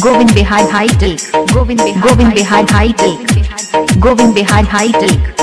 Govind Bihar High Tech. Govind Bihar High Tech. Govind Bihar High Tech.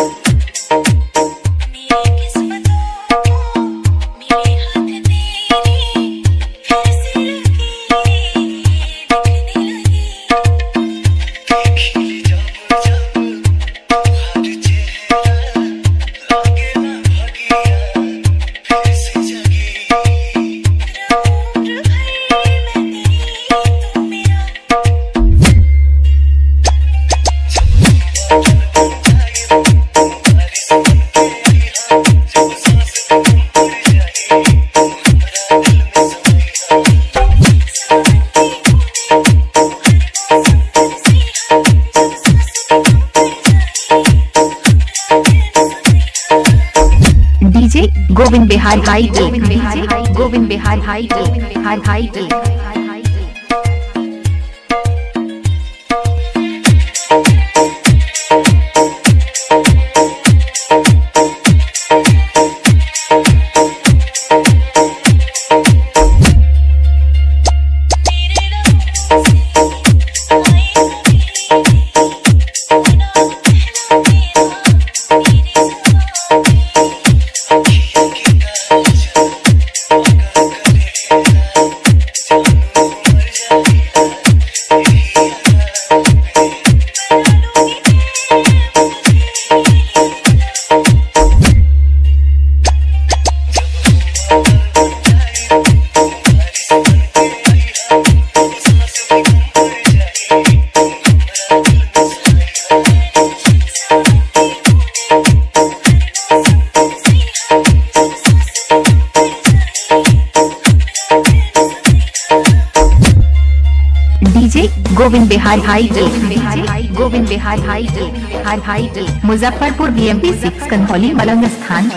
Govind Bihar high tech Govind Bihar high tech Bihar high tech DJ Govind Bihar high tech Govind Bihar high tech Bihar high tech Muzaffarpur P six Kanhauli, मलंग स्थान।